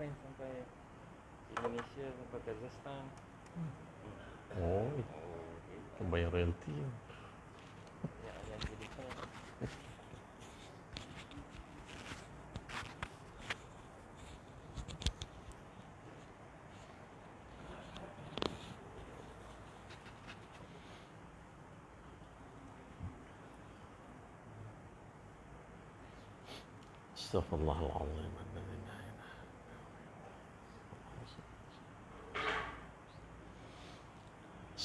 friend sampai Indonesia sampai Kazakhstan. Oh, Oh, bayar royalty. ya yang jadi. Astaghfirullahaladzim.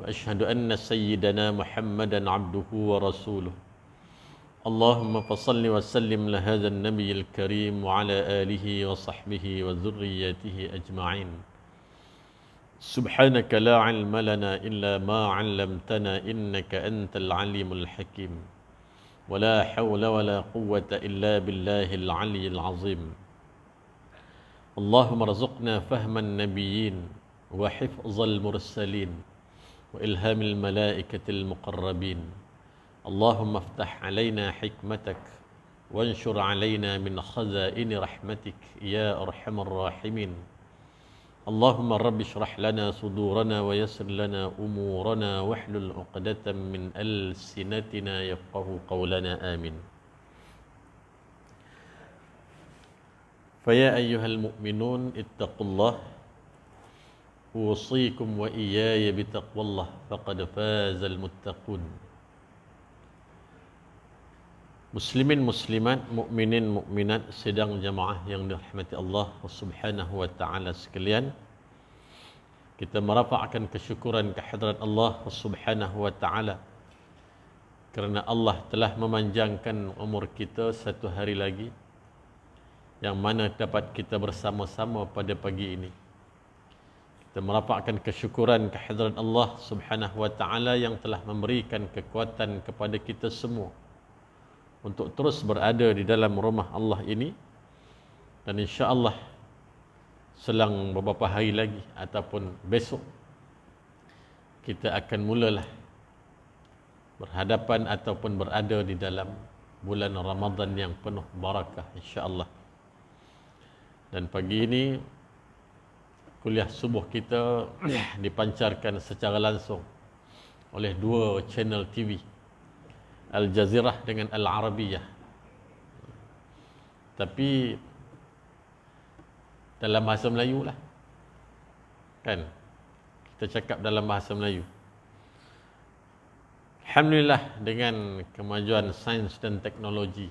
واشهد ان سيدنا محمدا عبده ورسوله اللهم فصل وسلم لهذا النبي الكريم وعلى اله وصحبه وذريته اجمعين سبحانك لا علم لنا الا ما علمتنا انك انت العليم الحكيم ولا حول ولا قوه الا بالله العلي العظيم اللهم ارزقنا فهم النبيين وحفظ المرسلين وإلهام الملائكة المقربين. اللهم افتح علينا حكمتك وانشر علينا من خزائن رحمتك يا أرحم الراحمين. اللهم رب اشرح لنا صدورنا ويسر لنا أمورنا واحلل عقدة من ألسنتنا يفقه قولنا آمين. فيا أيها المؤمنون اتقوا الله أوصيكم وإياي بتقوى الله فقد فاز المتقون Muslimin muslimat, mukminin mukminat sedang jamaah yang dirahmati Allah Subhanahu wa taala sekalian. Kita merafakkan kesyukuran kehadrat Allah Subhanahu wa taala kerana Allah telah memanjangkan umur kita satu hari lagi yang mana dapat kita bersama-sama pada pagi ini kita merapakkan kesyukuran kehadiran Allah Subhanahu wa taala yang telah memberikan kekuatan kepada kita semua untuk terus berada di dalam rumah Allah ini dan insya-Allah selang beberapa hari lagi ataupun besok kita akan mulalah berhadapan ataupun berada di dalam bulan Ramadan yang penuh barakah insya-Allah. Dan pagi ini kuliah subuh kita dipancarkan secara langsung oleh dua channel TV Al Jazeera dengan Al Arabiyah. Tapi dalam bahasa Melayu lah. Kan? Kita cakap dalam bahasa Melayu. Alhamdulillah dengan kemajuan sains dan teknologi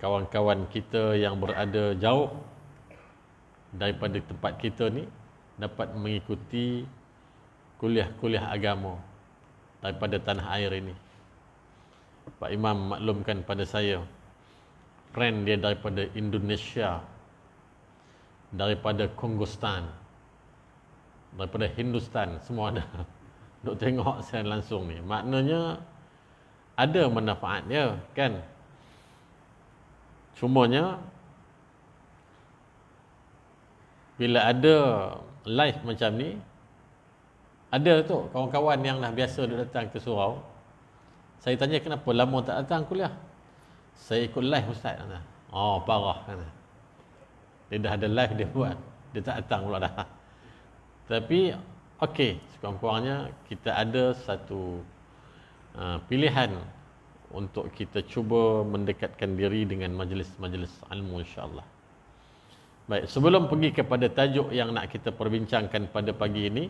kawan-kawan kita yang berada jauh daripada tempat kita ni dapat mengikuti kuliah-kuliah agama daripada tanah air ini. Pak Imam maklumkan pada saya friend dia daripada Indonesia daripada Kongostan daripada Hindustan semua ada. Duk tengok saya langsung ni. Maknanya ada manfaat dia kan? Cumanya bila ada live macam ni ada tu kawan-kawan yang dah biasa duduk datang ke surau saya tanya kenapa? Lama tak datang kuliah? Saya ikut live ustaz kata. Oh parah kan dia dah ada live dia buat. Dia tak datang pula dah. Tapi okey sekurang-kurangnya kita ada satu uh, pilihan untuk kita cuba mendekatkan diri dengan majlis-majlis ilmu insya-Allah Baik, sebelum pergi kepada tajuk yang nak kita perbincangkan pada pagi ini,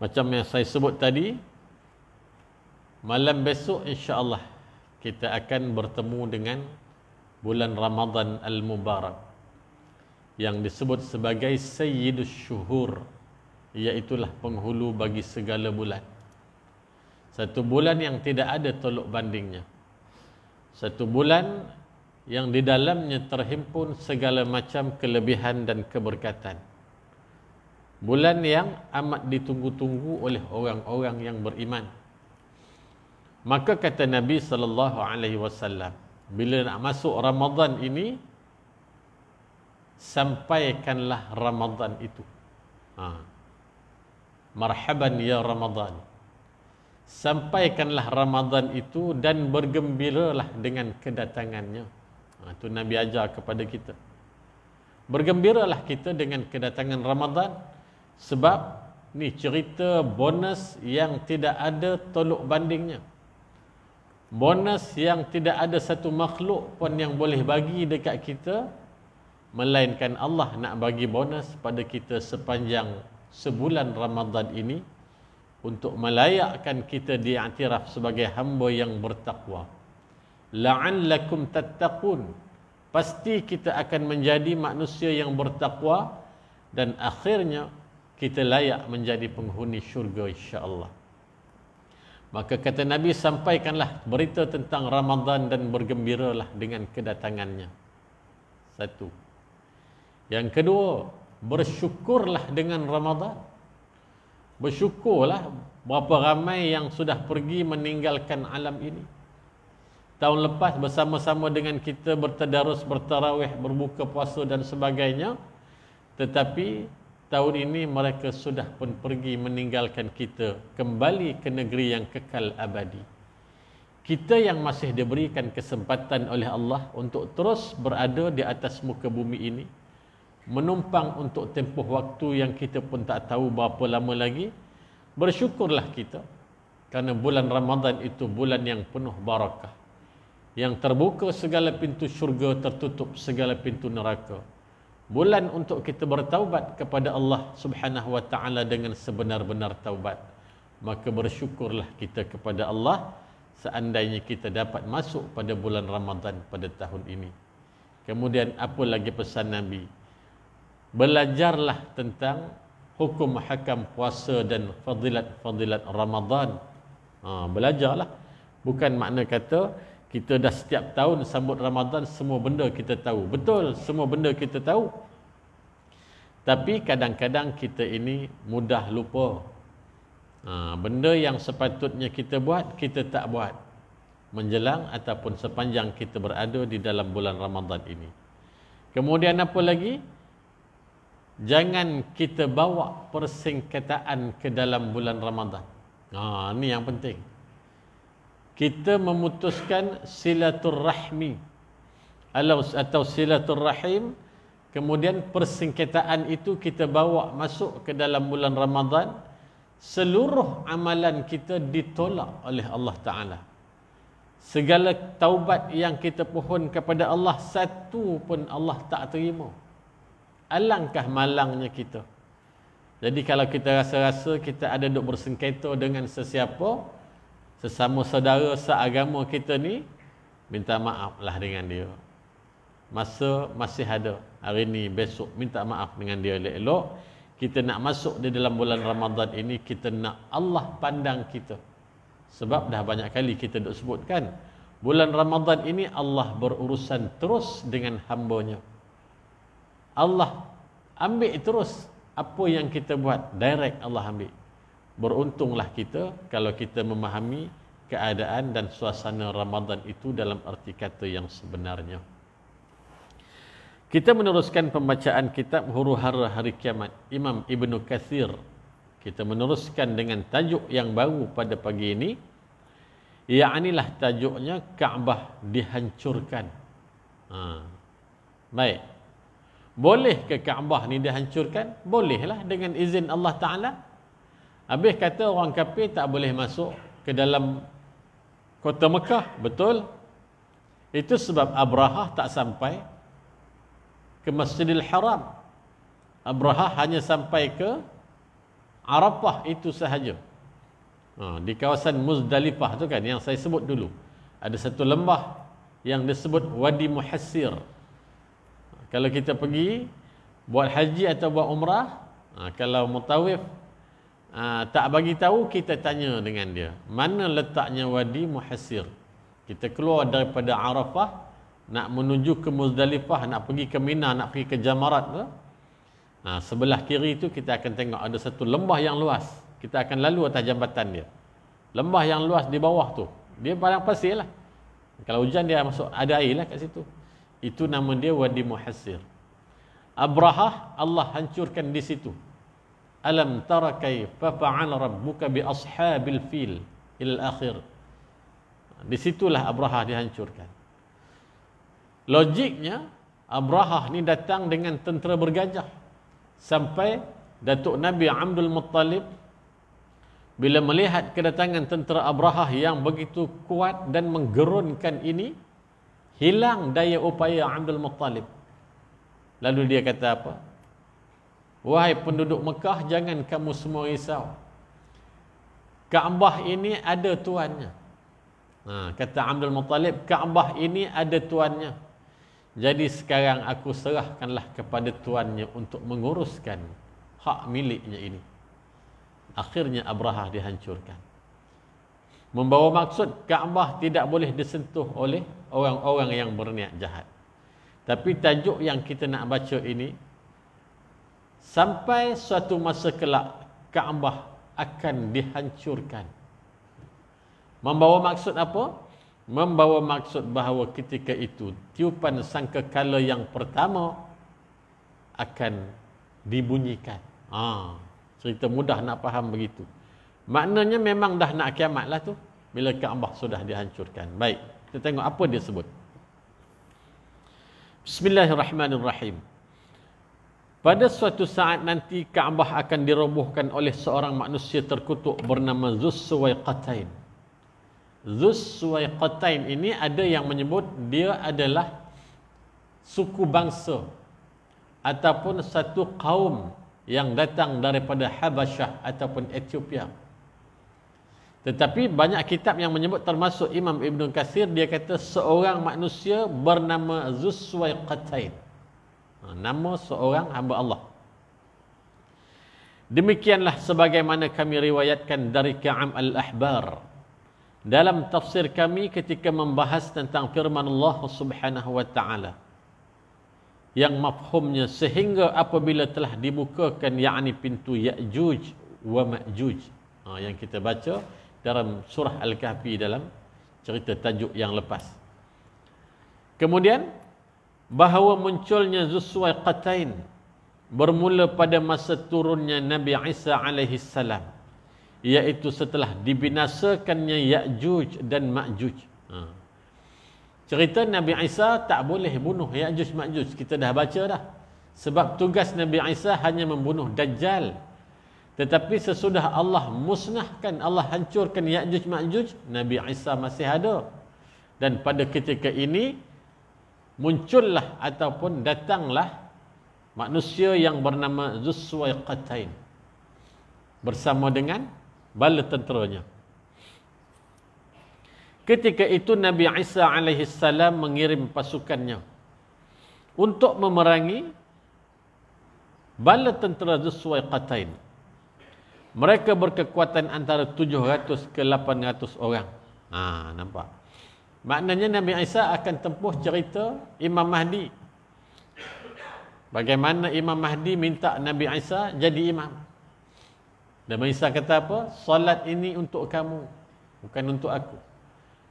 macam yang saya sebut tadi, malam besok insya-Allah kita akan bertemu dengan bulan Ramadan Al-Mubarak yang disebut sebagai Sayyidus Syuhur, iaitulah penghulu bagi segala bulan. Satu bulan yang tidak ada tolok bandingnya. Satu bulan yang di dalamnya terhimpun segala macam kelebihan dan keberkatan. Bulan yang amat ditunggu-tunggu oleh orang-orang yang beriman. Maka kata Nabi sallallahu alaihi wasallam, bila nak masuk Ramadan ini sampaikanlah Ramadan itu. Ha. Marhaban ya Ramadan. Sampaikanlah Ramadan itu dan bergembiralah dengan kedatangannya. Ha, itu Nabi ajar kepada kita. Bergembiralah kita dengan kedatangan Ramadan sebab ni cerita bonus yang tidak ada tolok bandingnya. Bonus yang tidak ada satu makhluk pun yang boleh bagi dekat kita melainkan Allah nak bagi bonus pada kita sepanjang sebulan Ramadan ini untuk melayakkan kita diiktiraf sebagai hamba yang bertakwa. La'allakum tattaqun. Pasti kita akan menjadi manusia yang bertakwa dan akhirnya kita layak menjadi penghuni syurga insya-Allah. Maka kata Nabi sampaikanlah berita tentang Ramadan dan bergembiralah dengan kedatangannya. Satu. Yang kedua, bersyukurlah dengan Ramadan. Bersyukurlah berapa ramai yang sudah pergi meninggalkan alam ini. Tahun lepas bersama-sama dengan kita bertadarus, bertarawih, berbuka puasa dan sebagainya. Tetapi tahun ini mereka sudah pun pergi meninggalkan kita kembali ke negeri yang kekal abadi. Kita yang masih diberikan kesempatan oleh Allah untuk terus berada di atas muka bumi ini menumpang untuk tempoh waktu yang kita pun tak tahu berapa lama lagi bersyukurlah kita kerana bulan Ramadan itu bulan yang penuh barakah yang terbuka segala pintu syurga tertutup segala pintu neraka bulan untuk kita bertaubat kepada Allah Subhanahu wa taala dengan sebenar-benar taubat maka bersyukurlah kita kepada Allah seandainya kita dapat masuk pada bulan Ramadan pada tahun ini kemudian apa lagi pesan Nabi belajarlah tentang hukum hakam puasa dan fadilat-fadilat Ramadan. Ha, belajarlah. Bukan makna kata kita dah setiap tahun sambut Ramadan semua benda kita tahu. Betul, semua benda kita tahu. Tapi kadang-kadang kita ini mudah lupa. Ha, benda yang sepatutnya kita buat, kita tak buat. Menjelang ataupun sepanjang kita berada di dalam bulan Ramadan ini. Kemudian apa lagi? jangan kita bawa persingkataan ke dalam bulan Ramadan. Ha, ini yang penting. Kita memutuskan silaturrahmi atau silaturrahim kemudian persingkataan itu kita bawa masuk ke dalam bulan Ramadan seluruh amalan kita ditolak oleh Allah Taala. Segala taubat yang kita pohon kepada Allah satu pun Allah tak terima. Alangkah malangnya kita. Jadi kalau kita rasa-rasa kita ada duk bersengketa dengan sesiapa, sesama saudara seagama kita ni, minta maaf lah dengan dia. Masa masih ada hari ni, besok minta maaf dengan dia elok-elok. Kita nak masuk di dalam bulan Ramadan ini, kita nak Allah pandang kita. Sebab dah banyak kali kita duk sebutkan, bulan Ramadan ini Allah berurusan terus dengan hambanya. Allah ambil terus apa yang kita buat direct Allah ambil beruntunglah kita kalau kita memahami keadaan dan suasana Ramadan itu dalam arti kata yang sebenarnya kita meneruskan pembacaan kitab Huru Hara Hari Kiamat Imam Ibnu Kathir kita meneruskan dengan tajuk yang baru pada pagi ini Iaitu tajuknya Kaabah dihancurkan. Ha. Baik. Boleh ke Kaabah ni dihancurkan? Bolehlah dengan izin Allah Ta'ala. Habis kata orang kafir tak boleh masuk ke dalam kota Mekah. Betul? Itu sebab Abraha tak sampai ke Masjidil Haram. Abraha hanya sampai ke Arafah itu sahaja. Ha, di kawasan Muzdalifah tu kan yang saya sebut dulu. Ada satu lembah yang disebut Wadi Muhassir. Kalau kita pergi buat haji atau buat umrah, ha, kalau mutawif ha, tak bagi tahu kita tanya dengan dia, mana letaknya Wadi Muhassir? Kita keluar daripada Arafah nak menuju ke Muzdalifah, nak pergi ke Mina, nak pergi ke Jamarat tu, ha, sebelah kiri tu kita akan tengok ada satu lembah yang luas. Kita akan lalu atas jambatan dia. Lembah yang luas di bawah tu. Dia padang pasir lah. Kalau hujan dia masuk ada air lah kat situ. Itu nama dia Wadi Muhassir. Abraha Allah hancurkan di situ. Alam tara kaifa fa'ala rabbuka bi ashabil fil ila akhir. Di situlah Abraha dihancurkan. Logiknya Abraha ni datang dengan tentera bergajah sampai Datuk Nabi Abdul Muttalib bila melihat kedatangan tentera Abraha yang begitu kuat dan menggerunkan ini hilang daya upaya Abdul Muttalib lalu dia kata apa wahai penduduk Mekah jangan kamu semua risau Kaabah ini ada tuannya ha, kata Abdul Muttalib Kaabah ini ada tuannya jadi sekarang aku serahkanlah kepada tuannya untuk menguruskan hak miliknya ini. Akhirnya Abraha dihancurkan. Membawa maksud Kaabah tidak boleh disentuh oleh orang-orang yang berniat jahat. Tapi tajuk yang kita nak baca ini sampai suatu masa kelak Kaabah akan dihancurkan. Membawa maksud apa? membawa maksud bahawa ketika itu tiupan sangkakala yang pertama akan dibunyikan. Ha, cerita mudah nak faham begitu. Maknanya memang dah nak kiamat lah tu. Bila Kaabah sudah dihancurkan. Baik, kita tengok apa dia sebut. Bismillahirrahmanirrahim. Pada suatu saat nanti Kaabah akan dirobohkan oleh seorang manusia terkutuk bernama Zussuwaiqatain. Zuz Suwaiqatain ini ada yang menyebut dia adalah suku bangsa ataupun satu kaum yang datang daripada Habasyah ataupun Ethiopia. Tetapi banyak kitab yang menyebut termasuk Imam Ibn Qasir dia kata seorang manusia bernama Zuz Suwaiqatain. Ha, nama seorang hamba Allah. Demikianlah sebagaimana kami riwayatkan dari Ka'am Al-Ahbar. Dalam tafsir kami ketika membahas tentang firman Allah Subhanahu wa taala. Yang mafhumnya sehingga apabila telah dibukakan yakni pintu Ya'juj wa Ma'juj. Ha, yang kita baca dalam surah Al-Kahfi dalam cerita tajuk yang lepas. Kemudian bahawa munculnya Zuswai Qatain bermula pada masa turunnya Nabi Isa alaihi salam iaitu setelah dibinasakannya Ya'juj dan Ma'juj. Ha. Cerita Nabi Isa tak boleh bunuh Ya'juj Ma'juj. Kita dah baca dah. Sebab tugas Nabi Isa hanya membunuh Dajjal. Tetapi sesudah Allah musnahkan, Allah hancurkan Ya'juj Ma'juj, Nabi Isa masih ada. Dan pada ketika ini, muncullah ataupun datanglah manusia yang bernama Zuswaiqatain. Bersama dengan bala tenteranya. Ketika itu Nabi Isa alaihi salam mengirim pasukannya untuk memerangi bala tentera Zuswaiqatain. Mereka berkekuatan antara 700 ke 800 orang. Ha, nampak. Maknanya Nabi Isa akan tempuh cerita Imam Mahdi. Bagaimana Imam Mahdi minta Nabi Isa jadi imam. Dan Isa kata apa? Salat ini untuk kamu, bukan untuk aku.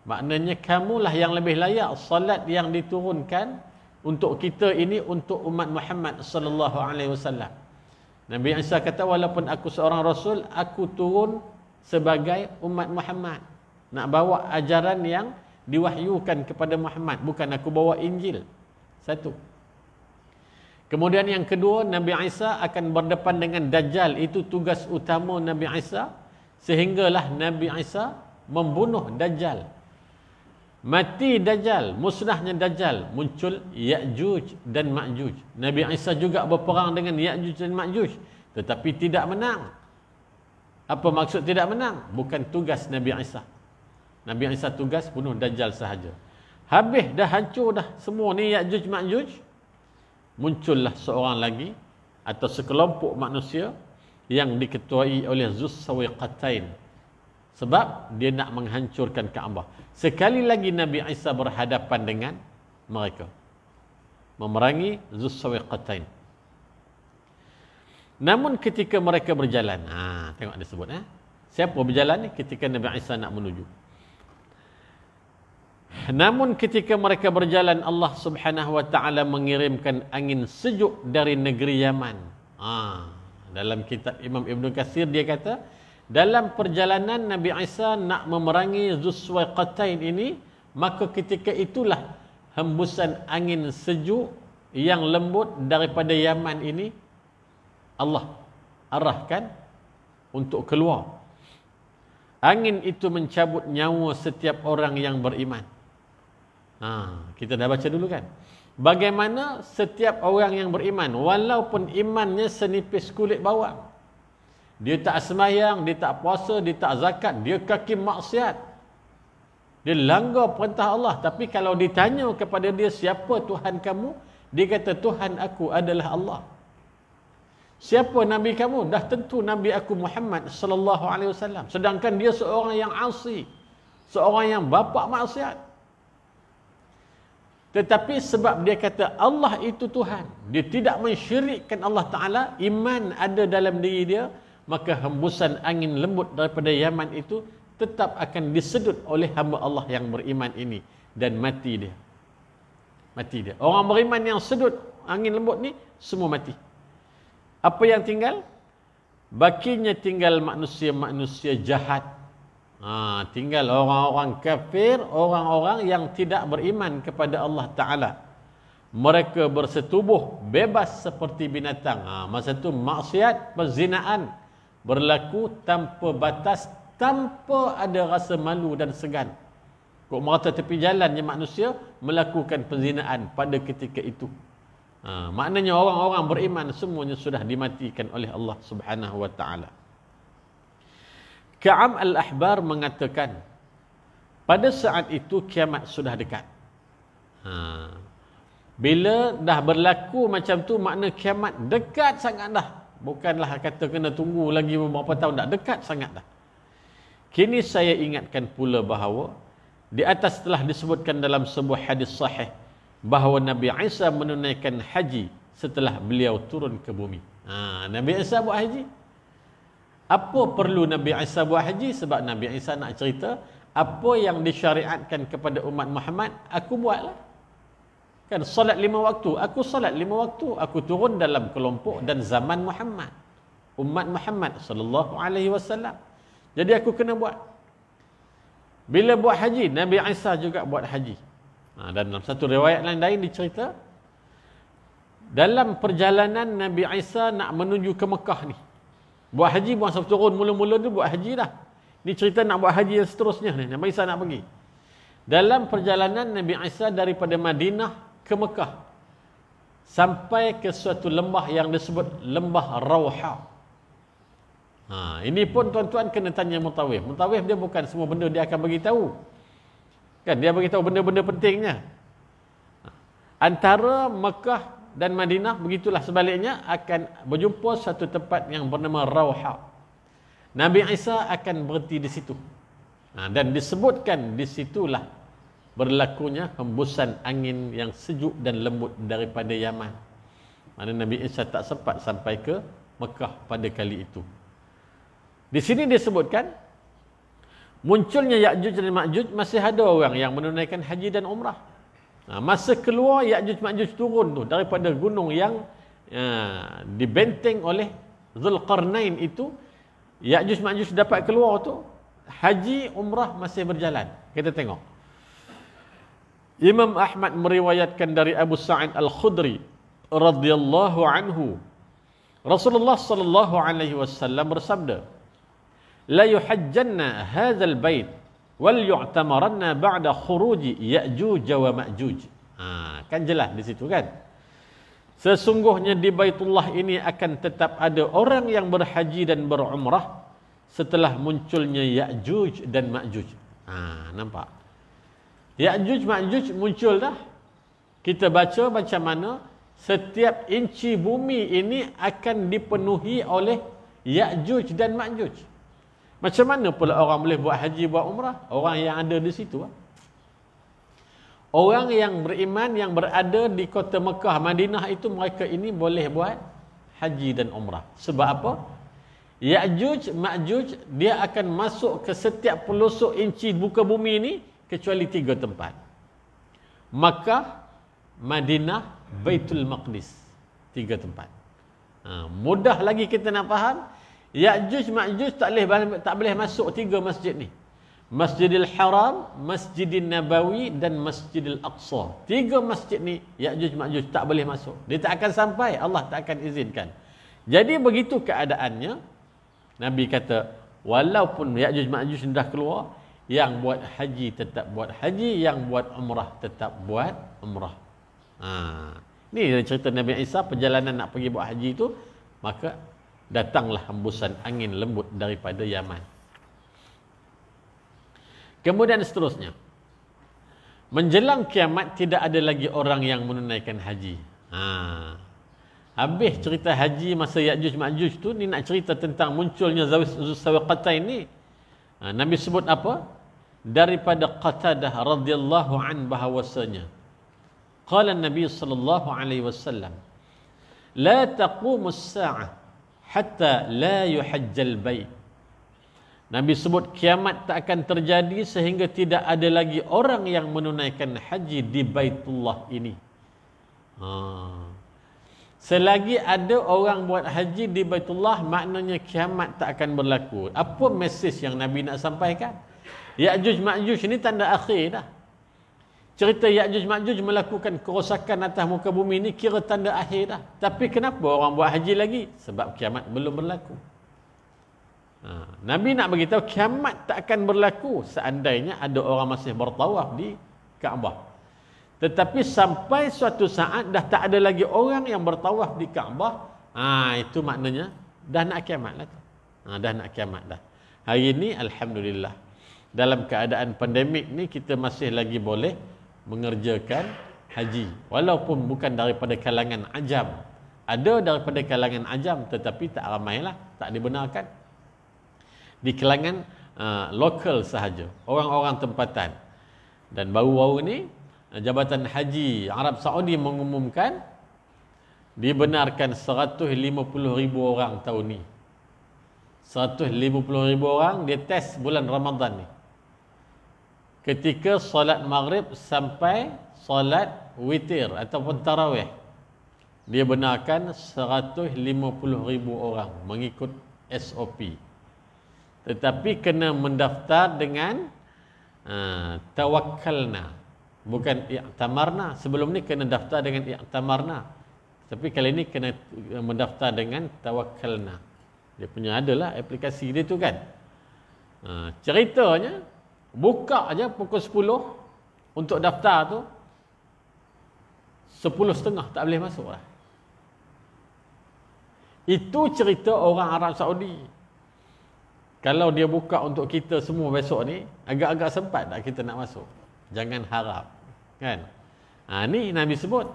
Maknanya kamulah yang lebih layak salat yang diturunkan untuk kita ini untuk umat Muhammad sallallahu alaihi wasallam. Nabi Isa kata walaupun aku seorang rasul, aku turun sebagai umat Muhammad. Nak bawa ajaran yang diwahyukan kepada Muhammad, bukan aku bawa Injil. Satu. Kemudian yang kedua, Nabi Isa akan berdepan dengan Dajjal. Itu tugas utama Nabi Isa. Sehinggalah Nabi Isa membunuh Dajjal. Mati Dajjal, musnahnya Dajjal. Muncul Ya'juj dan Ma'juj. Nabi Isa juga berperang dengan Ya'juj dan Ma'juj. Tetapi tidak menang. Apa maksud tidak menang? Bukan tugas Nabi Isa. Nabi Isa tugas bunuh Dajjal sahaja. Habis dah hancur dah semua ni Ya'juj Ma'juj muncullah seorang lagi atau sekelompok manusia yang diketuai oleh Zussawiqatain sebab dia nak menghancurkan Kaabah. Sekali lagi Nabi Isa berhadapan dengan mereka memerangi Zusawiqatain namun ketika mereka berjalan ha, tengok dia sebut eh? siapa berjalan ni ketika Nabi Isa nak menuju namun ketika mereka berjalan Allah Subhanahu wa taala mengirimkan angin sejuk dari negeri Yaman. Ha, dalam kitab Imam Ibn Katsir dia kata dalam perjalanan Nabi Isa nak memerangi Zuswaiqatain ini maka ketika itulah hembusan angin sejuk yang lembut daripada Yaman ini Allah arahkan untuk keluar. Angin itu mencabut nyawa setiap orang yang beriman. Ha, kita dah baca dulu kan. Bagaimana setiap orang yang beriman walaupun imannya senipis kulit bawang. Dia tak semayang, dia tak puasa, dia tak zakat, dia kaki maksiat. Dia langgar perintah Allah. Tapi kalau ditanya kepada dia siapa Tuhan kamu, dia kata Tuhan aku adalah Allah. Siapa nabi kamu? Dah tentu nabi aku Muhammad sallallahu alaihi wasallam. Sedangkan dia seorang yang asi, seorang yang bapa maksiat. Tetapi sebab dia kata Allah itu Tuhan, dia tidak mensyirikkan Allah Taala, iman ada dalam diri dia, maka hembusan angin lembut daripada Yaman itu tetap akan disedut oleh hamba Allah yang beriman ini dan mati dia. Mati dia. Orang beriman yang sedut angin lembut ni semua mati. Apa yang tinggal? Bakinya tinggal manusia-manusia jahat Ha, tinggal orang-orang kafir, orang-orang yang tidak beriman kepada Allah Ta'ala. Mereka bersetubuh bebas seperti binatang. Ha, masa itu maksiat, perzinaan berlaku tanpa batas, tanpa ada rasa malu dan segan. Kok merata tepi jalannya manusia melakukan perzinaan pada ketika itu. Ha, maknanya orang-orang beriman semuanya sudah dimatikan oleh Allah Subhanahu Ta'ala. Ka'am al-Ahbar mengatakan pada saat itu kiamat sudah dekat. Ha. Bila dah berlaku macam tu makna kiamat dekat sangat dah. Bukanlah kata kena tunggu lagi beberapa tahun dah dekat sangat dah. Kini saya ingatkan pula bahawa di atas telah disebutkan dalam sebuah hadis sahih bahawa Nabi Isa menunaikan haji setelah beliau turun ke bumi. Ha, Nabi Isa buat haji. Apa perlu Nabi Isa buat haji? Sebab Nabi Isa nak cerita apa yang disyariatkan kepada umat Muhammad, aku buatlah. Kan solat lima waktu, aku solat lima waktu, aku turun dalam kelompok dan zaman Muhammad. Umat Muhammad sallallahu alaihi wasallam. Jadi aku kena buat. Bila buat haji, Nabi Isa juga buat haji. Ha, dan dalam satu riwayat lain lain dicerita dalam perjalanan Nabi Isa nak menuju ke Mekah ni. Buat haji buat sampai turun mula-mula tu buat haji dah. Ni cerita nak buat haji yang seterusnya ni. Nabi Isa nak pergi. Dalam perjalanan Nabi Isa daripada Madinah ke Mekah. Sampai ke suatu lembah yang disebut lembah Rawha. Ha, ini pun tuan-tuan kena tanya Mutawif. Mutawif dia bukan semua benda dia akan bagi tahu. Kan dia bagi tahu benda-benda pentingnya. Ha, antara Mekah dan Madinah begitulah sebaliknya akan berjumpa satu tempat yang bernama Rauha. Nabi Isa akan berhenti di situ. Nah, dan disebutkan di situlah berlakunya hembusan angin yang sejuk dan lembut daripada Yaman. Mana Nabi Isa tak sempat sampai ke Mekah pada kali itu. Di sini disebutkan munculnya Ya'juj dan Ma'juj masih ada orang yang menunaikan haji dan umrah. Ha, masa keluar Ya'juj Ma'juj turun tu daripada gunung yang uh, dibenteng oleh Zulkarnain itu Ya'juj Ma'juj dapat keluar tu haji umrah masih berjalan. Kita tengok. Imam Ahmad meriwayatkan dari Abu Sa'id Al-Khudri radhiyallahu anhu Rasulullah sallallahu alaihi wasallam bersabda La yuhajjanna hadzal bait wal yu'tamaranna ba'da khuruji ya'juj wa ma'juj. Ha, kan jelas di situ kan? Sesungguhnya di Baitullah ini akan tetap ada orang yang berhaji dan berumrah setelah munculnya Ya'juj dan Ma'juj. Ha, nampak? Ya'juj Ma'juj muncul dah. Kita baca macam mana? Setiap inci bumi ini akan dipenuhi oleh Ya'juj dan Ma'juj macam mana pula orang boleh buat haji buat umrah? Orang yang ada di situ. Orang yang beriman yang berada di kota Mekah, Madinah itu mereka ini boleh buat haji dan umrah. Sebab apa? Ya'juj, Ma'juj, dia akan masuk ke setiap pelosok inci buka bumi ini kecuali tiga tempat. Makkah, Madinah, Baitul Maqdis. Tiga tempat. Ha, mudah lagi kita nak faham. Ya'juj, Ma'juj tak boleh, tak boleh masuk tiga masjid ni. Masjidil Haram, Masjidil Nabawi dan Masjidil Aqsa. Tiga masjid ni Ya'juj Ma'juj tak boleh masuk. Dia tak akan sampai, Allah tak akan izinkan. Jadi begitu keadaannya, Nabi kata, walaupun Ya'juj Ma'juj dah keluar, yang buat haji tetap buat haji, yang buat umrah tetap buat umrah. Ha. Ini cerita Nabi Isa perjalanan nak pergi buat haji itu, maka datanglah hembusan angin lembut daripada Yaman. Kemudian seterusnya. Menjelang kiamat tidak ada lagi orang yang menunaikan haji. Ha. Habis cerita haji masa Ya'juj Ma'juj tu ni nak cerita tentang munculnya Zawiqatain ni. Ha. Nabi sebut apa? Daripada Qatadah radhiyallahu an bahawasanya. Qala Nabi sallallahu alaihi wasallam, "La taqumu as-sa'ah hatta la yuhajjal bait." Nabi sebut kiamat tak akan terjadi sehingga tidak ada lagi orang yang menunaikan haji di Baitullah ini. Ha. Selagi ada orang buat haji di Baitullah, maknanya kiamat tak akan berlaku. Apa mesej yang Nabi nak sampaikan? Ya'juj Ma'juj ini tanda akhir dah. Cerita Ya'juj Ma'juj melakukan kerosakan atas muka bumi ini kira tanda akhir dah. Tapi kenapa orang buat haji lagi? Sebab kiamat belum berlaku. Ha, Nabi nak beritahu kiamat tak akan berlaku seandainya ada orang masih bertawaf di Kaabah. Tetapi sampai suatu saat dah tak ada lagi orang yang bertawaf di Kaabah, ha, itu maknanya dah nak kiamat lah. Ha, dah nak kiamat dah. Hari ini Alhamdulillah. Dalam keadaan pandemik ni kita masih lagi boleh mengerjakan haji. Walaupun bukan daripada kalangan ajam. Ada daripada kalangan ajam tetapi tak ramailah. Tak dibenarkan di kalangan uh, lokal sahaja orang-orang tempatan dan baru-baru ini uh, Jabatan Haji Arab Saudi mengumumkan dibenarkan 150 ribu orang tahun ni 150 ribu orang dia test bulan Ramadan ni ketika solat maghrib sampai solat witir ataupun tarawih. Dia benarkan 150 ribu orang mengikut SOP tetapi kena mendaftar dengan uh, tawakkalna bukan i'tamarna. Sebelum ni kena daftar dengan i'tamarna. Tapi kali ini kena mendaftar dengan tawakkalna. Dia punya adalah aplikasi dia tu kan. Uh, ceritanya buka aja pukul 10 untuk daftar tu 10 setengah tak boleh masuk lah. Itu cerita orang Arab Saudi. Kalau dia buka untuk kita semua besok ni agak-agak sempat tak kita nak masuk? Jangan harap kan? Ha, ni Nabi sebut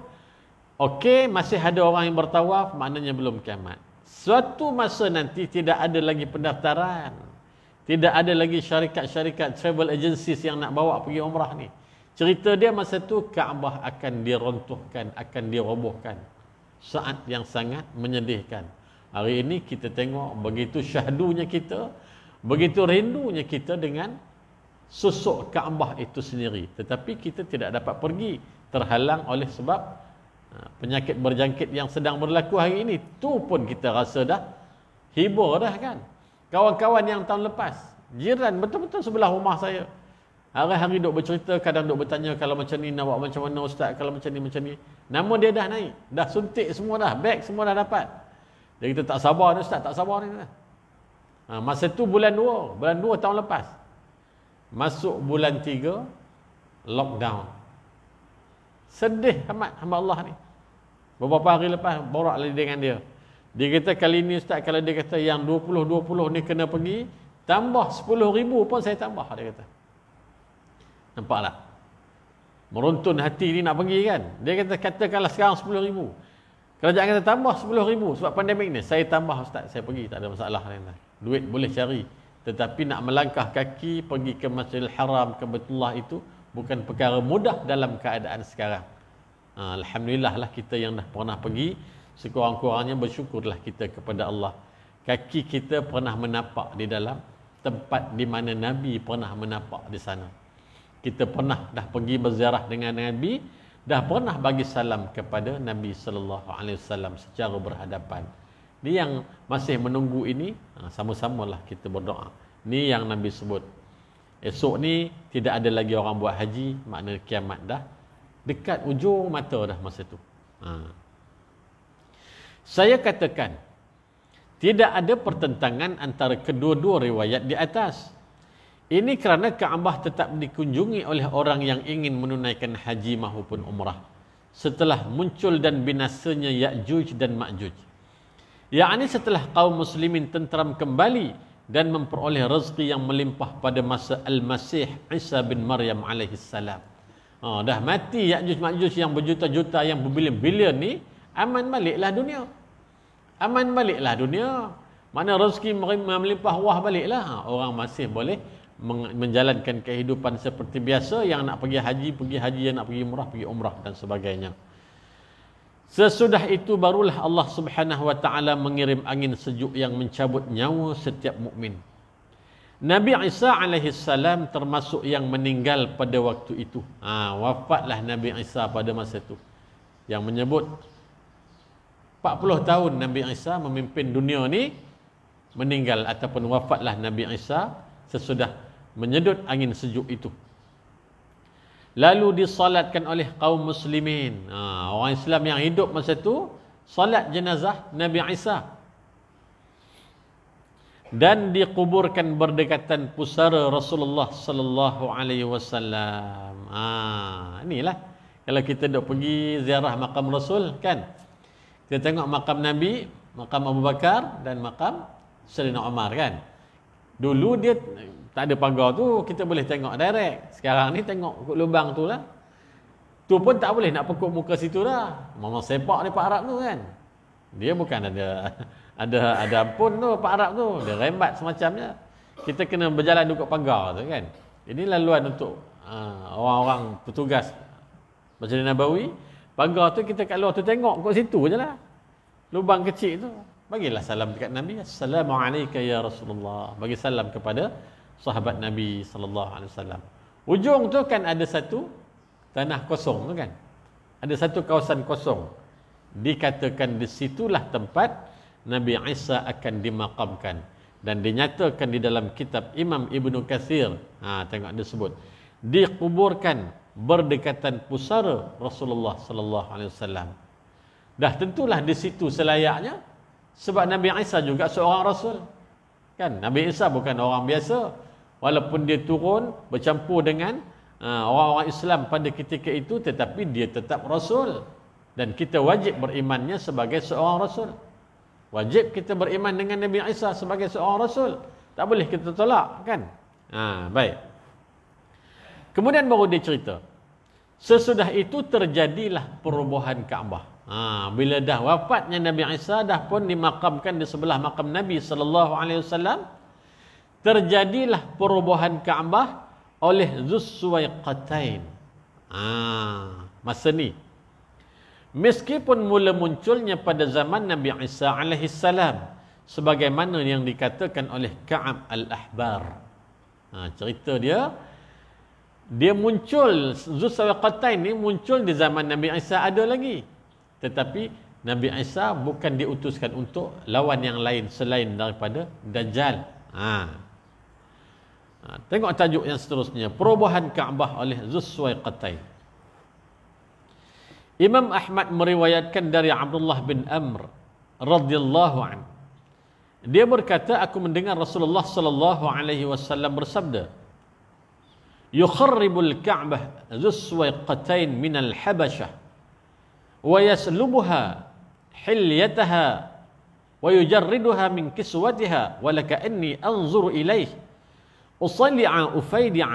okey masih ada orang yang bertawaf maknanya belum kiamat. Suatu masa nanti tidak ada lagi pendaftaran tidak ada lagi syarikat-syarikat travel agencies yang nak bawa pergi umrah ni cerita dia masa tu Kaabah akan diruntuhkan akan dirobohkan saat yang sangat menyedihkan hari ini kita tengok begitu syahdunya kita Begitu rindunya kita dengan susuk Kaabah itu sendiri. Tetapi kita tidak dapat pergi terhalang oleh sebab ha, penyakit berjangkit yang sedang berlaku hari ini. Tu pun kita rasa dah hibur dah kan. Kawan-kawan yang tahun lepas, jiran betul-betul sebelah rumah saya. Hari-hari duk bercerita, kadang duk bertanya kalau macam ni nak buat macam mana ustaz, kalau macam ni macam ni. Nama dia dah naik, dah suntik semua dah, beg semua dah dapat. Jadi kita tak sabar ni ustaz, tak sabar ni. Dah. Ha, masa tu bulan 2, bulan 2 tahun lepas. Masuk bulan 3, lockdown. Sedih amat hamba Allah ni. Beberapa hari lepas, borak lagi dengan dia. Dia kata kali ni Ustaz, kalau dia kata yang 20-20 ni kena pergi, tambah 10 ribu pun saya tambah, dia kata. Nampak tak? Meruntun hati ni nak pergi kan? Dia kata, katakanlah sekarang 10 ribu. Kerajaan kata tambah 10 ribu sebab pandemik ni. Saya tambah Ustaz, saya pergi, tak ada masalah. Lain-lain duit boleh cari tetapi nak melangkah kaki pergi ke Masjidil Haram ke Baitullah itu bukan perkara mudah dalam keadaan sekarang. Ha, Alhamdulillah lah kita yang dah pernah pergi, sekurang-kurangnya bersyukurlah kita kepada Allah. Kaki kita pernah menapak di dalam tempat di mana Nabi pernah menapak di sana. Kita pernah dah pergi berziarah dengan Nabi, dah pernah bagi salam kepada Nabi sallallahu alaihi wasallam secara berhadapan. Ni yang masih menunggu ini, ha, sama-samalah kita berdoa. Ni yang Nabi sebut. Esok ni tidak ada lagi orang buat haji, makna kiamat dah dekat ujung mata dah masa tu. Ha. Saya katakan tidak ada pertentangan antara kedua-dua riwayat di atas. Ini kerana Kaabah tetap dikunjungi oleh orang yang ingin menunaikan haji maupun umrah setelah muncul dan binasanya Ya'juj dan Ma'juj. Yakni setelah kaum muslimin tenteram kembali dan memperoleh rezeki yang melimpah pada masa Al-Masih Isa bin Maryam alaihi salam. Ha, dah mati Ya'juj Ma'juj yang berjuta-juta yang berbilion-bilion ni aman baliklah dunia. Aman baliklah dunia. Mana rezeki melimpah wah baliklah. Ha, orang masih boleh menjalankan kehidupan seperti biasa yang nak pergi haji pergi haji yang nak pergi umrah pergi umrah dan sebagainya sesudah itu barulah Allah Subhanahu wa taala mengirim angin sejuk yang mencabut nyawa setiap mukmin Nabi Isa alaihi salam termasuk yang meninggal pada waktu itu ha, wafatlah Nabi Isa pada masa itu yang menyebut 40 tahun Nabi Isa memimpin dunia ni meninggal ataupun wafatlah Nabi Isa sesudah menyedut angin sejuk itu. Lalu disalatkan oleh kaum muslimin. Ha, orang Islam yang hidup masa itu, salat jenazah Nabi Isa. Dan dikuburkan berdekatan pusara Rasulullah sallallahu alaihi wasallam. Ha, inilah kalau kita dok pergi ziarah makam Rasul kan. Kita tengok makam Nabi, makam Abu Bakar dan makam Sayyidina Umar kan. Dulu dia tak ada pagar tu kita boleh tengok direct. Sekarang ni tengok kut lubang tu lah. Tu pun tak boleh nak pekuk muka situ dah. Memang sepak ni Pak Arab tu kan. Dia bukan ada ada ada pun tu Pak Arab tu. Dia rembat semacamnya. Kita kena berjalan duduk pagar tu kan. Ini laluan untuk uh, orang-orang petugas Masjid Nabawi. Pagar tu kita kat luar tu tengok kat situ je lah. Lubang kecil tu. Bagilah salam dekat Nabi. Assalamualaikum ya Rasulullah. Bagi salam kepada sahabat Nabi sallallahu alaihi wasallam. Ujung tu kan ada satu tanah kosong tu kan. Ada satu kawasan kosong. Dikatakan di situlah tempat Nabi Isa akan dimakamkan dan dinyatakan di dalam kitab Imam Ibnu Katsir. Ha tengok dia sebut. Dikuburkan berdekatan pusara Rasulullah sallallahu alaihi wasallam. Dah tentulah di situ selayaknya sebab Nabi Isa juga seorang rasul. Kan Nabi Isa bukan orang biasa. Walaupun dia turun bercampur dengan uh, orang-orang Islam pada ketika itu tetapi dia tetap rasul dan kita wajib berimannya sebagai seorang rasul. Wajib kita beriman dengan Nabi Isa sebagai seorang rasul. Tak boleh kita tolak kan? Ha, baik. Kemudian baru dia cerita. Sesudah itu terjadilah perubahan Kaabah. Ha, bila dah wafatnya Nabi Isa dah pun dimakamkan di sebelah makam Nabi sallallahu alaihi wasallam terjadilah perubahan Kaabah oleh Zuswaiqatain. Ah, masa ni meskipun mula munculnya pada zaman Nabi Isa alaihi salam sebagaimana yang dikatakan oleh Ka'ab al-Ahbar. Ha, cerita dia dia muncul Zuswaiqatain ni muncul di zaman Nabi Isa ada lagi tetapi Nabi Isa bukan diutuskan untuk lawan yang lain selain daripada Dajjal. Ha. ha. Tengok tajuk yang seterusnya. Perubahan Kaabah oleh Zuswaiqatain. Imam Ahmad meriwayatkan dari Abdullah bin Amr radhiyallahu an. Dia berkata aku mendengar Rasulullah sallallahu alaihi wasallam bersabda يخرب الكعبة ذو السويقتين من الحبشة ويسلبها حليتها ويجردها من كسوتها ولكأني أنظر إليه أصلع أفيدع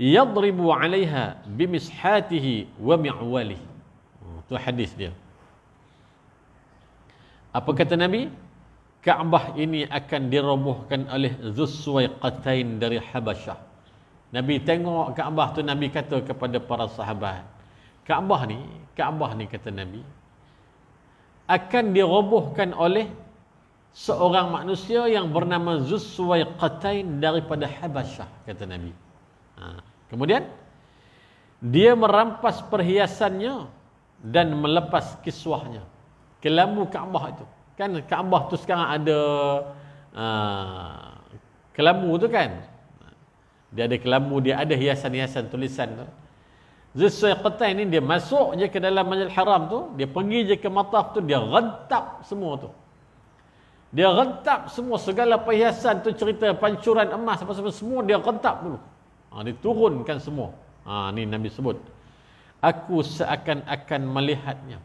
يضرب عليها بمسحاته ومعواله تو حديث dia. Apa kata Nabi? Kaabah ini akan dirobohkan oleh Zuswaiqatain dari Habasyah. Nabi tengok Kaabah tu Nabi kata kepada para sahabat. Kaabah ni, Kaabah ni kata Nabi akan dirobohkan oleh seorang manusia yang bernama Qatain daripada Habasyah kata Nabi. Ha. Kemudian dia merampas perhiasannya dan melepas kiswahnya. Kelambu Kaabah itu. Kan Kaabah tu sekarang ada uh, kelambu tu kan. Dia ada kelambu, dia ada hiasan-hiasan tulisan tu. Qatain ni dia masuk je ke dalam Masjidil Haram tu, dia pergi je ke mataf tu, dia rentap semua tu. Dia rentap semua segala perhiasan tu cerita pancuran emas apa semua semua dia rentap dulu. Ha, dia turunkan semua. Ha, ni Nabi sebut. Aku seakan-akan melihatnya.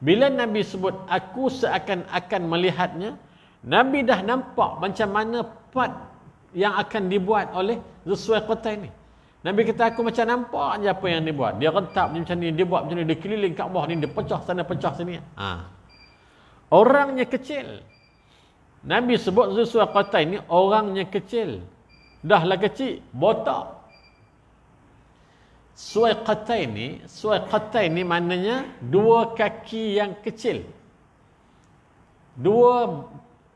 Bila Nabi sebut aku seakan-akan melihatnya, Nabi dah nampak macam mana part yang akan dibuat oleh Zusuai Qatai ni. Nabi kata aku macam nampak je apa yang dia buat. Dia rentap macam ni, dia buat macam ni, dia keliling Kaabah ni, dia pecah sana, pecah sini. Ha. Orangnya kecil. Nabi sebut Zuswa Qatai ni orangnya kecil. Dahlah kecil, botak. Suai Qatai ni, Suai Qatai ni maknanya dua kaki yang kecil. Dua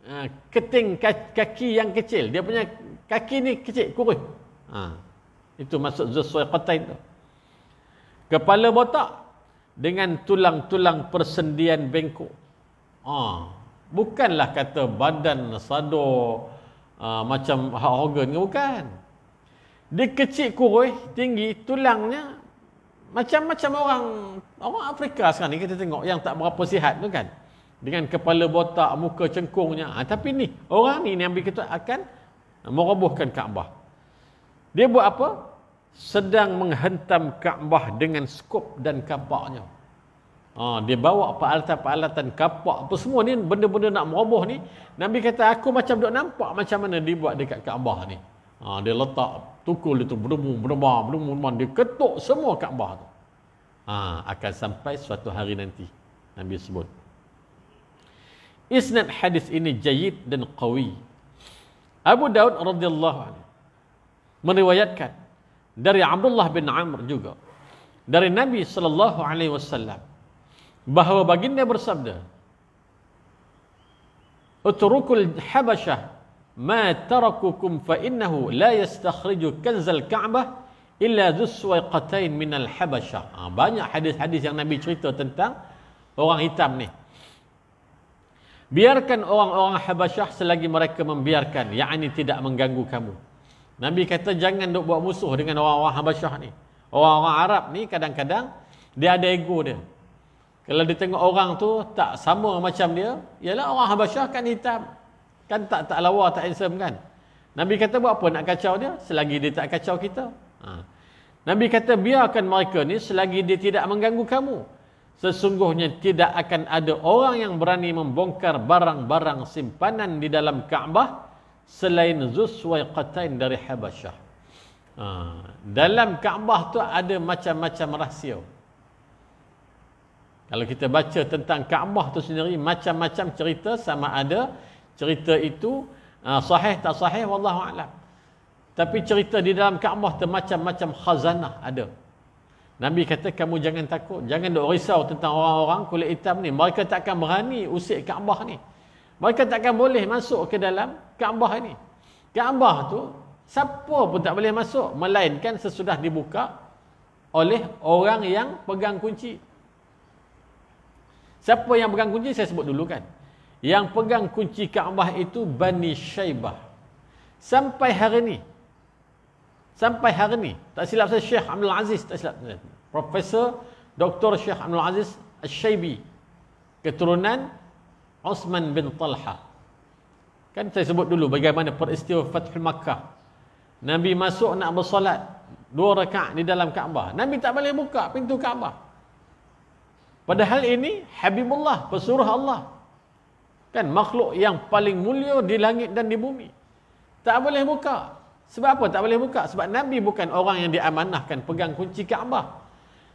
uh, keting kaki yang kecil. Dia punya kaki ni kecil, kurus. Ha. Itu maksud Zuswa Qatai tu. Kepala botak dengan tulang-tulang persendian bengkok. Ha. Bukanlah kata badan sador uh, macam organ ke bukan. Dia kecil kurus, tinggi, tulangnya macam-macam orang orang Afrika sekarang ni kita tengok yang tak berapa sihat tu kan. Dengan kepala botak, muka cengkungnya. Ha, tapi ni, orang ni yang kita akan merobohkan Kaabah. Dia buat apa? Sedang menghentam Kaabah dengan skop dan kapaknya. Ha, dia bawa peralatan-peralatan kapak apa semua ni benda-benda nak meroboh ni Nabi kata aku macam duk nampak macam mana dibuat dekat Kaabah ni ha, dia letak tukul itu berdebu berdebar berdebu dia ketuk semua Kaabah tu ha, akan sampai suatu hari nanti Nabi sebut isnad hadis ini jayid dan qawi Abu Daud radhiyallahu anhu meriwayatkan dari Abdullah bin Amr juga dari Nabi sallallahu alaihi wasallam bahawa baginda bersabda Utrukul Habasyah ma tarakukum fa innahu la yastakhriju kanzal Ka'bah illa dhuswaiqatain minal Habasyah. Ha, banyak hadis-hadis yang Nabi cerita tentang orang hitam ni. Biarkan orang-orang Habasyah selagi mereka membiarkan, yakni tidak mengganggu kamu. Nabi kata jangan duk buat musuh dengan orang-orang Habasyah ni. Orang-orang Arab ni kadang-kadang dia ada ego dia. Kalau dia tengok orang tu tak sama macam dia, ialah orang Habasyah kan hitam. Kan tak tak lawa, tak handsome kan. Nabi kata buat apa nak kacau dia selagi dia tak kacau kita. Ha. Nabi kata biarkan mereka ni selagi dia tidak mengganggu kamu. Sesungguhnya tidak akan ada orang yang berani membongkar barang-barang simpanan di dalam Kaabah selain Zuswaiqatain dari Habasyah. Ha. Dalam Kaabah tu ada macam-macam rahsia. Kalau kita baca tentang Kaabah tu sendiri macam-macam cerita sama ada cerita itu uh, sahih tak sahih wallahu alam. Tapi cerita di dalam Kaabah tu macam-macam khazanah ada. Nabi kata kamu jangan takut, jangan duk risau tentang orang-orang kulit hitam ni. Mereka tak akan berani usik Kaabah ni. Mereka tak akan boleh masuk ke dalam Kaabah ni. Kaabah tu siapa pun tak boleh masuk melainkan sesudah dibuka oleh orang yang pegang kunci. Siapa yang pegang kunci saya sebut dulu kan. Yang pegang kunci Kaabah itu Bani Syaibah. Sampai hari ini. Sampai hari ini. Tak silap saya Syekh Abdul Aziz. Tak silap saya. Profesor Dr. Syekh Abdul Aziz Al-Syaibi. Keturunan Osman bin Talha. Kan saya sebut dulu bagaimana peristiwa Fathul Makkah. Nabi masuk nak bersolat. Dua rakaat di dalam Kaabah. Nabi tak boleh buka pintu Kaabah. Padahal ini Habibullah, pesuruh Allah. Kan makhluk yang paling mulia di langit dan di bumi. Tak boleh buka. Sebab apa tak boleh buka? Sebab Nabi bukan orang yang diamanahkan pegang kunci Kaabah.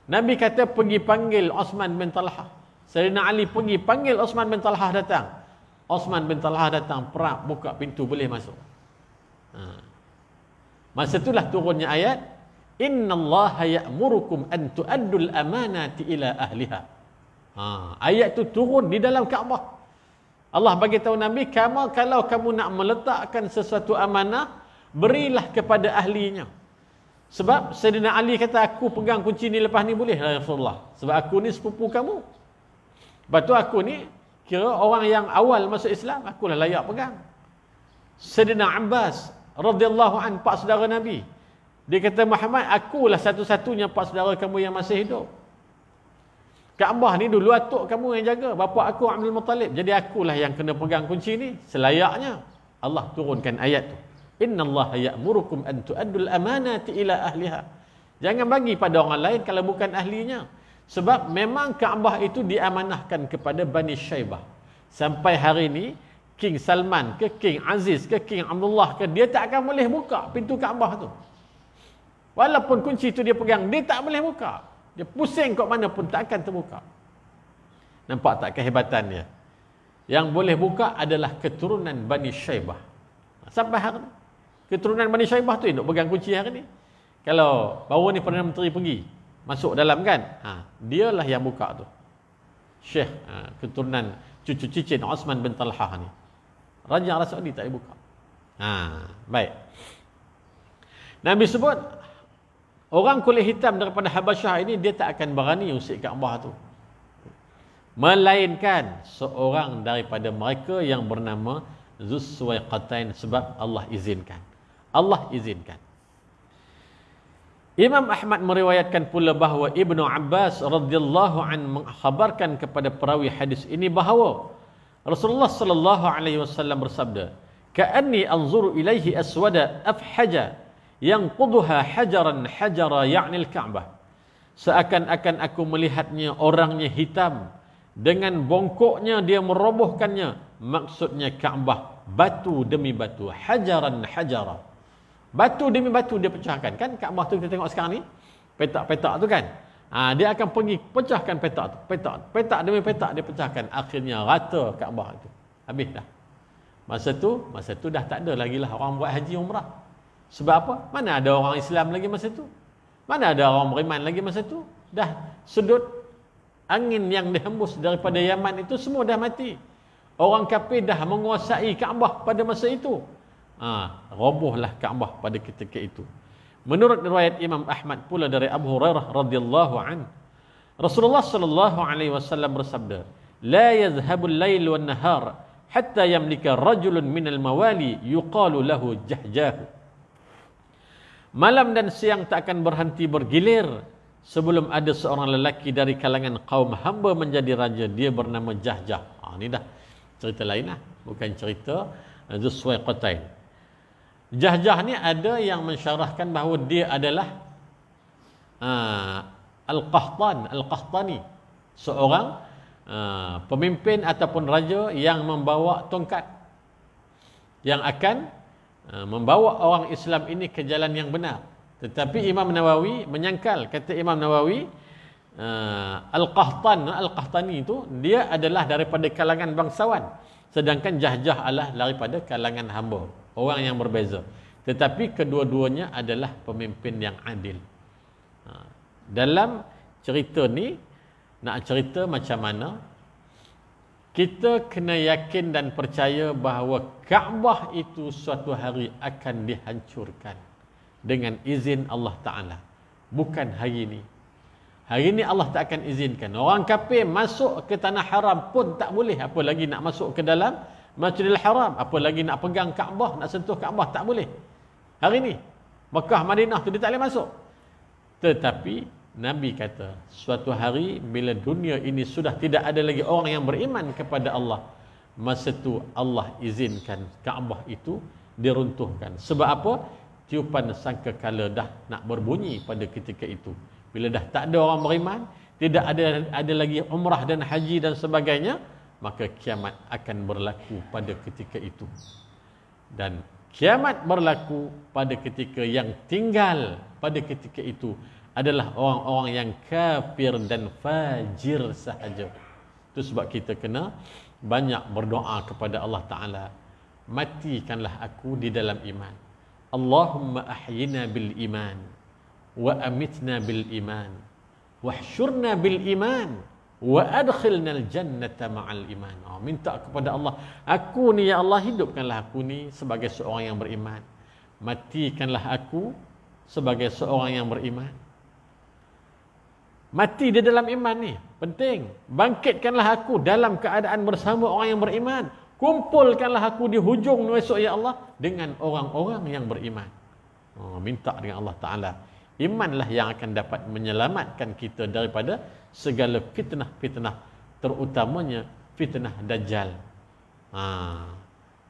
Nabi kata pergi panggil Osman bin Talha. Sayyidina Ali pergi panggil Osman bin Talha datang. Osman bin Talha datang, perak buka pintu boleh masuk. Ha. Masa itulah turunnya ayat Inna Allah ya'murukum an tu'addul amanati ila ahliha. Ha, ayat tu turun di dalam Kaabah. Allah bagi tahu Nabi, kamu kalau kamu nak meletakkan sesuatu amanah, berilah kepada ahlinya. Sebab Sayyidina Ali kata aku pegang kunci ni lepas ni boleh ya Rasulullah. Sebab aku ni sepupu kamu. Lepas tu aku ni kira orang yang awal masuk Islam, akulah layak pegang. Sayyidina Abbas radhiyallahu an pak saudara Nabi. Dia kata Muhammad, akulah satu-satunya pak saudara kamu yang masih hidup. Kaabah ni dulu atuk kamu yang jaga, bapa aku Abdul Muttalib. Jadi akulah yang kena pegang kunci ni selayaknya. Allah turunkan ayat tu. Inna Allah ya'murukum an tu'addul amanati ila ahliha. Jangan bagi pada orang lain kalau bukan ahlinya. Sebab memang Kaabah itu diamanahkan kepada Bani Syaibah. Sampai hari ini King Salman ke King Aziz ke King Abdullah ke dia tak akan boleh buka pintu Kaabah tu. Walaupun kunci itu dia pegang, dia tak boleh buka. Dia pusing kat mana pun tak akan terbuka. Nampak tak kehebatan dia? Yang boleh buka adalah keturunan Bani Syaibah. Sampai hari ini. Keturunan Bani Syaibah tu yang pegang kunci hari ini. Kalau baru ni Perdana Menteri pergi, masuk dalam kan, ha, dialah yang buka tu. Syekh, ha, keturunan cucu cicit Osman bin Talhah ni. Raja Arab Saudi tak boleh buka. Ha, baik. Nabi sebut, Orang kulit hitam daripada Habasyah ini dia tak akan berani usik Kaabah tu. Melainkan seorang daripada mereka yang bernama Zuswaiqatain sebab Allah izinkan. Allah izinkan. Imam Ahmad meriwayatkan pula bahawa Ibnu Abbas radhiyallahu an mengkhabarkan kepada perawi hadis ini bahawa Rasulullah sallallahu alaihi wasallam bersabda, "Ka'anni anzuru ilaihi aswada afhaja yang quduha hajaran hajara ya'nil Ka'bah. Seakan-akan aku melihatnya orangnya hitam dengan bongkoknya dia merobohkannya maksudnya Ka'bah batu demi batu hajaran hajara batu demi batu dia pecahkan kan Ka'bah tu kita tengok sekarang ni petak-petak tu kan ha, dia akan pergi pecahkan petak tu petak petak demi petak dia pecahkan akhirnya rata Ka'bah itu habis dah masa tu masa tu dah tak ada lagi lah orang buat haji umrah sebab apa? Mana ada orang Islam lagi masa tu? Mana ada orang beriman lagi masa tu? Dah sudut angin yang dihembus daripada Yaman itu semua dah mati. Orang kafir dah menguasai Kaabah pada masa itu. Ha, robohlah Kaabah pada ketika itu. Menurut riwayat Imam Ahmad pula dari Abu Hurairah radhiyallahu an, Rasulullah sallallahu alaihi wasallam bersabda, "La yadhhabul lail wan nahar hatta yamlika rajulun minal mawali yuqalu lahu jahjahu." Malam dan siang tak akan berhenti bergilir sebelum ada seorang lelaki dari kalangan kaum hamba menjadi raja. Dia bernama Jahjah. Ah, ini dah cerita lain lah. Bukan cerita Zuswai Qatain. Jahjah ni ada yang mensyarahkan bahawa dia adalah uh, Al-Qahtan, Al-Qahtani. Seorang uh, pemimpin ataupun raja yang membawa tongkat. Yang akan Ha, membawa orang Islam ini ke jalan yang benar. Tetapi Imam Nawawi menyangkal kata Imam Nawawi uh, Al-Qahtan Al-Qahtani itu dia adalah daripada kalangan bangsawan sedangkan Jahjah adalah daripada kalangan hamba orang yang berbeza tetapi kedua-duanya adalah pemimpin yang adil uh, dalam cerita ni nak cerita macam mana kita kena yakin dan percaya bahawa Kaabah itu suatu hari akan dihancurkan dengan izin Allah Ta'ala. Bukan hari ini. Hari ini Allah tak akan izinkan. Orang kafir masuk ke tanah haram pun tak boleh. Apa lagi nak masuk ke dalam Masjidil Haram. Apa lagi nak pegang Kaabah, nak sentuh Kaabah. Tak boleh. Hari ini. Mekah, Madinah tu dia tak boleh masuk. Tetapi Nabi kata, suatu hari bila dunia ini sudah tidak ada lagi orang yang beriman kepada Allah, masa itu Allah izinkan Kaabah itu diruntuhkan. Sebab apa? Tiupan sangkakala dah nak berbunyi pada ketika itu. Bila dah tak ada orang beriman, tidak ada ada lagi umrah dan haji dan sebagainya, maka kiamat akan berlaku pada ketika itu. Dan kiamat berlaku pada ketika yang tinggal pada ketika itu adalah orang-orang yang kafir dan fajir sahaja. Itu sebab kita kena banyak berdoa kepada Allah Ta'ala. Matikanlah aku di dalam iman. Allahumma ahyina bil iman wa amitna bil iman wahsyurna bil iman wa adkhilna al jannata ma'al iman. Oh, minta kepada Allah, aku ni ya Allah hidupkanlah aku ni sebagai seorang yang beriman. Matikanlah aku sebagai seorang yang beriman. Mati di dalam iman ni penting. Bangkitkanlah aku dalam keadaan bersama orang yang beriman. Kumpulkanlah aku di hujung esok ya Allah dengan orang-orang yang beriman. Oh, minta dengan Allah Taala. Imanlah yang akan dapat menyelamatkan kita daripada segala fitnah-fitnah terutamanya fitnah dajjal. Ha,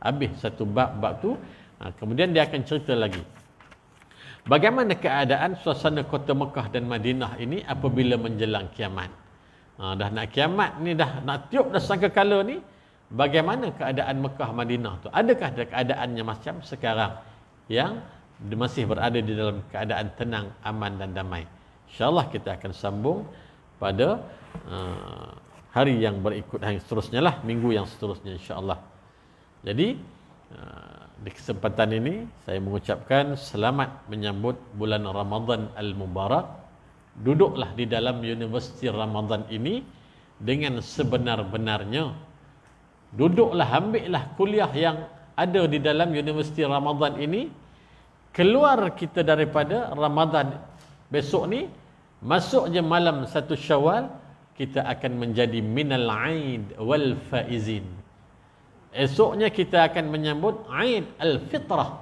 habis satu bab-bab tu, ha, kemudian dia akan cerita lagi. Bagaimana keadaan suasana kota Mekah dan Madinah ini apabila menjelang kiamat? Ha, dah nak kiamat ni dah nak tiup dah sangka kala ni bagaimana keadaan Mekah Madinah tu? Adakah ada keadaannya macam sekarang yang masih berada di dalam keadaan tenang, aman dan damai. InsyaAllah kita akan sambung pada uh, hari yang berikut hari seterusnya lah, minggu yang seterusnya insyaAllah. Jadi, uh, di kesempatan ini saya mengucapkan selamat menyambut bulan Ramadan Al-Mubarak. Duduklah di dalam Universiti Ramadan ini dengan sebenar-benarnya. Duduklah, ambillah kuliah yang ada di dalam Universiti Ramadan ini keluar kita daripada Ramadan. Besok ni masuk je malam satu Syawal kita akan menjadi minal aid wal faizin. Esoknya kita akan menyambut Aid al-Fitrah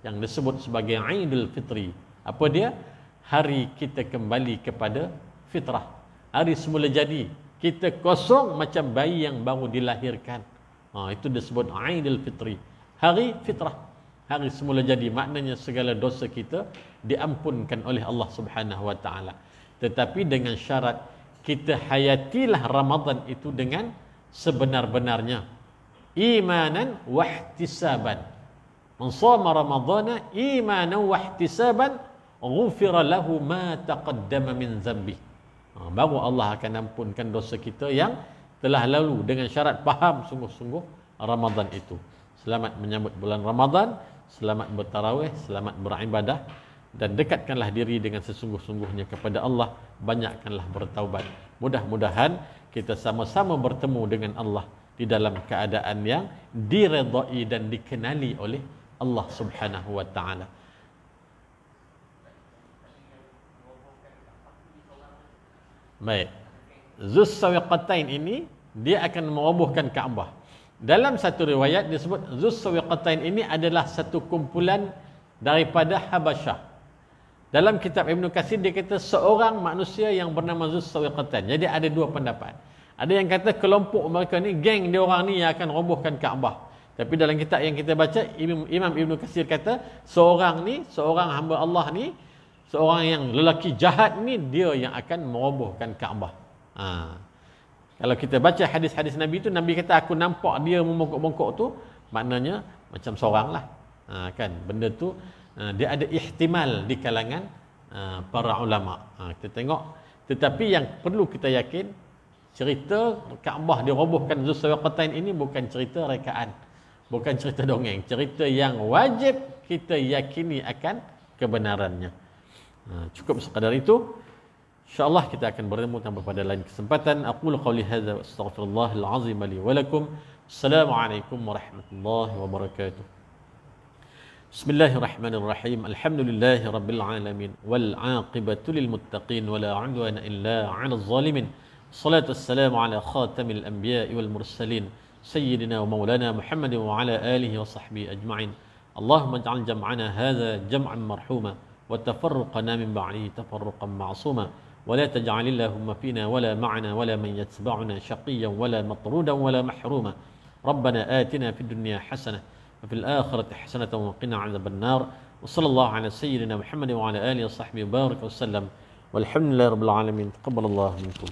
yang disebut sebagai Aidul Fitri. Apa dia? Hari kita kembali kepada fitrah. Hari semula jadi kita kosong macam bayi yang baru dilahirkan. Ha, itu disebut Aidul Fitri. Hari fitrah hari semula jadi maknanya segala dosa kita diampunkan oleh Allah Subhanahu wa taala. Tetapi dengan syarat kita hayatilah Ramadan itu dengan sebenar-benarnya. Imanan wa ihtisaban. Man shama ramadhana imanan wa ihtisaban ghufira lahu ma taqaddama min dhanbi ha, baru Allah akan ampunkan dosa kita yang telah lalu dengan syarat faham sungguh-sungguh Ramadan itu. Selamat menyambut bulan Ramadan selamat bertarawih, selamat beribadah dan dekatkanlah diri dengan sesungguh-sungguhnya kepada Allah, banyakkanlah bertaubat. Mudah-mudahan kita sama-sama bertemu dengan Allah di dalam keadaan yang diredai dan dikenali oleh Allah Subhanahu wa taala. Baik. Zus ini dia akan merobohkan Kaabah. Dalam satu riwayat disebut Zus Sawiqatain ini adalah satu kumpulan daripada Habasyah. Dalam kitab Ibn Qasir dia kata seorang manusia yang bernama Zus Sawiqatain. Jadi ada dua pendapat. Ada yang kata kelompok mereka ni, geng dia orang ni yang akan robohkan Kaabah. Tapi dalam kitab yang kita baca, Imam Ibn Qasir kata seorang ni, seorang hamba Allah ni, seorang yang lelaki jahat ni, dia yang akan merobohkan Kaabah. Haa. Kalau kita baca hadis-hadis Nabi itu, Nabi kata aku nampak dia membongkok-bongkok tu, maknanya macam seorang lah. Ha, kan? Benda tu, ha, dia ada ihtimal di kalangan ha, para ulama. Ha, kita tengok. Tetapi yang perlu kita yakin, cerita Kaabah dirobohkan Zulsawaqatain ini bukan cerita rekaan. Bukan cerita dongeng. Cerita yang wajib kita yakini akan kebenarannya. Ha, cukup sekadar itu. InsyaAllah kita akan bertemu tanpa pada lain kesempatan. Aku qawli hadza wa astaghfirullahal azim li wa lakum. Assalamualaikum warahmatullahi wabarakatuh. Bismillahirrahmanirrahim. Alhamdulillahi rabbil alamin wal aqibatu lil muttaqin wala 'udwana illa 'alal zalimin. Salatu wassalamu ala khatamil anbiya'i wal mursalin sayyidina wa maulana Muhammadin wa ala alihi wa sahbihi ajma'in. Ij'al jam'ana hadza jam'an marhuma wa tafarruqana min ba'dihi tafarruqan ma'suma. ولا تجعل اللهم فينا ولا معنا ولا من يتبعنا شقيا ولا مطرودا ولا محروما. ربنا آتنا في الدنيا حسنة وفي الآخرة حسنة وقنا عذاب النار. وصلى الله على سيدنا محمد وعلى آله وصحبه وبارك وسلم. والحمد لله رب العالمين. تقبل الله منكم.